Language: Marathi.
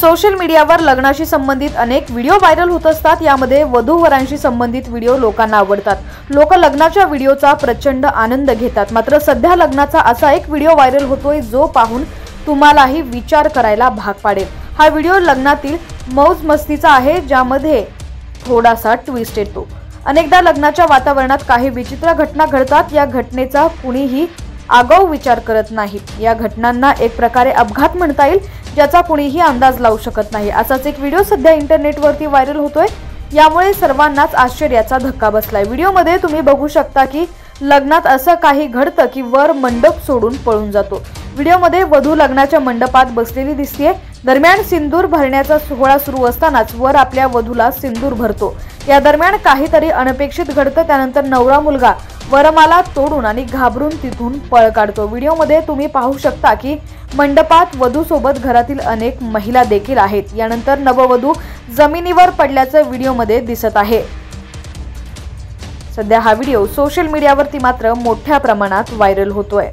सोशल मीडियावर लग्नाशी संबंधित अनेक व्हिडिओ व्हायरल होत असतात. यामध्ये वधूवरांशी संबंधित व्हिडिओ लोकांना आवडतात. लोक लग्नाच्या व्हिडिओचा प्रचंड आनंद घेतात. मात्र सध्या लग्नाचा असा एक व्हिडिओ व्हायरल होतोय जो पाहून तुम्हालाही विचार करायला भाग पाडेल. हा व्हिडिओ लग्नातील मौज मस्तीचा आहे ज्यामध्ये थोडासा ट्विस्ट येतो. अनेकदा लग्नाच्या वातावरणात काही विचित्र घटना घडतात. या घटनेचा कुणीही आगाऊ विचार करत नाही. या घटनांना एक प्रकारे अपघात म्हणता येईल ज्याचा कुणीही अंदाज लावू शकत नाही. असाच एक व्हिडिओ सध्या इंटरनेटवरती व्हायरल होतोय. यामुळे सर्वांनाच आश्चर्याचा धक्का बसलाय. व्हिडिओमध्ये तुम्ही बघू शकता की लग्नात असं काही घडतं की वर मंडप सोडून पळून जातो. व्हिडिओमध्ये वधू लग्नाच्या मंडपात बसलेली दिसतीये. दरम्यान सिंदूर भरण्याचा सोहळा सुरू असतानाच वर आपल्या वधूला सिंदूर भरतो. या दरम्यान काहीतरी अनपेक्षित घडतं. त्यानंतर नवरा मुलगा वरमाला तोडून आणि घाबरून तिथून पळ काढतो. व्हिडिओमध्ये तुम्ही पाहू शकता की मंडपात वधूसोबत घरातील अनेक महिला देखील आहेत. यानंतर नववधू जमिनीवर पडल्याचं व्हिडिओमध्ये दिसत आहे. सध्या हा व्हिडिओ सोशल मीडियावरती मात्र मोठ्या प्रमाणात व्हायरल होतोय.